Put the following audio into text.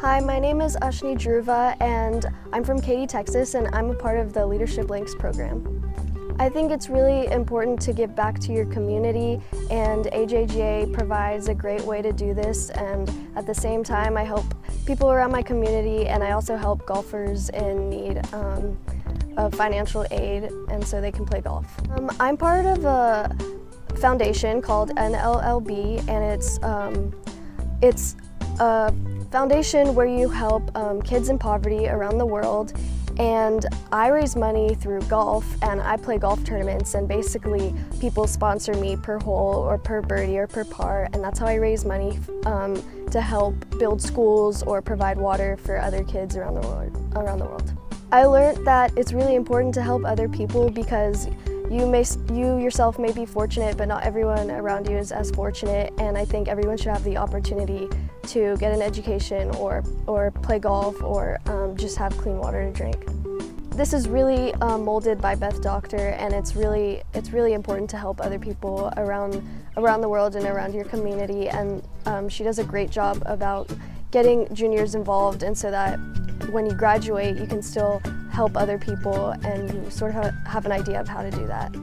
Hi, my name is Ashni Dhruva and I'm from Katy, Texas and I'm a part of the Leadership Links program. I think it's really important to give back to your community and AJGA provides a great way to do this and at the same time I help people around my community and I also help golfers in need um, of financial aid and so they can play golf. Um, I'm part of a foundation called NLLB and it's, um, it's a foundation where you help um, kids in poverty around the world and I raise money through golf and I play golf tournaments and basically people sponsor me per hole or per birdie or per par and that's how I raise money um, to help build schools or provide water for other kids around the world. Around the world. I learned that it's really important to help other people because you may you yourself may be fortunate but not everyone around you is as fortunate and I think everyone should have the opportunity to get an education or, or play golf or um, just have clean water to drink. This is really um, molded by Beth Doctor and it's really, it's really important to help other people around, around the world and around your community and um, she does a great job about getting juniors involved and so that when you graduate you can still help other people and you sort of have an idea of how to do that.